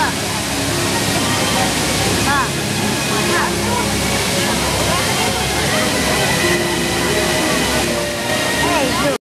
はい。